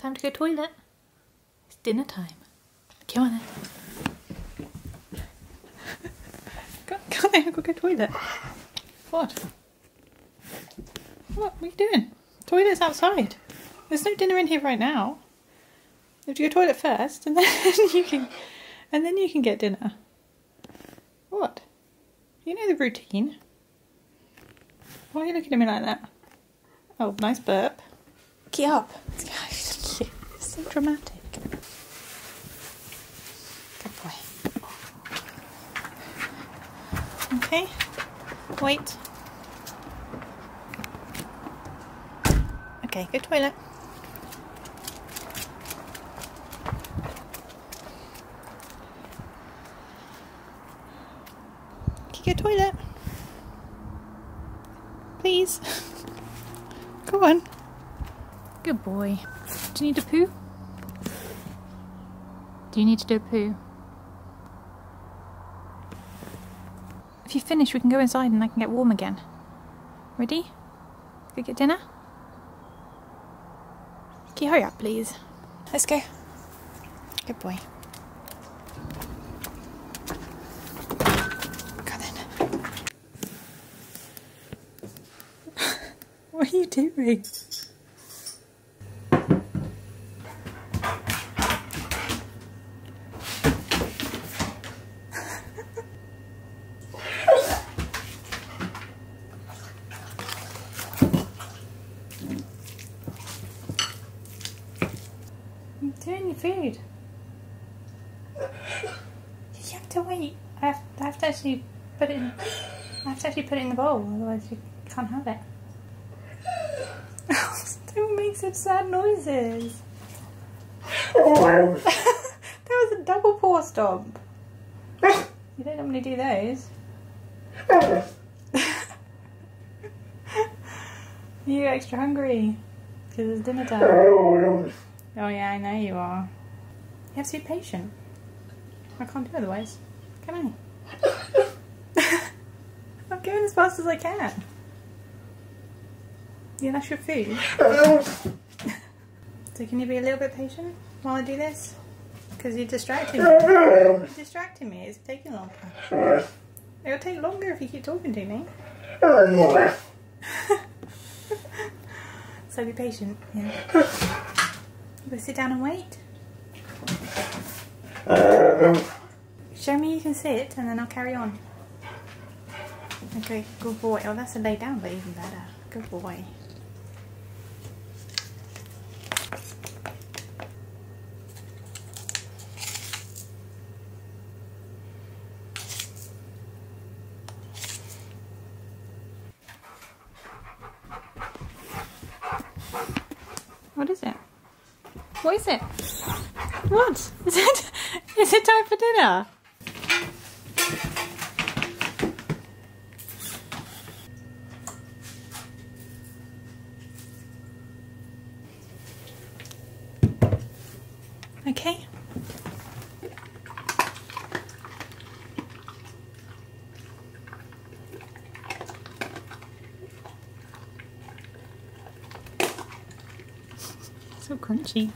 Time to go toilet. It's dinner time. Come on then. Go, go then, go go toilet. What? What? What are you doing? Toilet's outside. There's no dinner in here right now. You have to go toilet first, and then you can, and then you can get dinner. What? You know the routine. Why are you looking at me like that? Oh, nice burp. Get up. It's so dramatic. Good boy. Okay. Wait. Okay, go toilet. Go toilet? Please. Go on. Good boy. Do you need a poo? Do you need to do a poo? If you finish, we can go inside and I can get warm again. Ready? Go get dinner? Can you hurry up, please? Let's go. Good boy. Go then. what are you doing? Doing your food. You have to wait. I have, I have to actually put it in. I have to actually put it in the bowl, otherwise you can't have it. Don't make such sad noises. that was a double paw stomp. You don't normally do those. You're extra hungry because it's dinner time. Oh yeah, I know you are. You have to be patient. I can't do otherwise, can I? I'm going as fast as I can. Yeah, that's your food. so can you be a little bit patient while I do this? Because you're distracting me. You're distracting me. It's taking longer. It'll take longer if you keep talking to me. so be patient. Yeah. You sit down and wait. Show me you can sit and then I'll carry on. Okay, good boy. Oh, that's a lay down, but even better. Good boy. What is it? What is it? What? Is it is it time for dinner? Okay. So crunchy.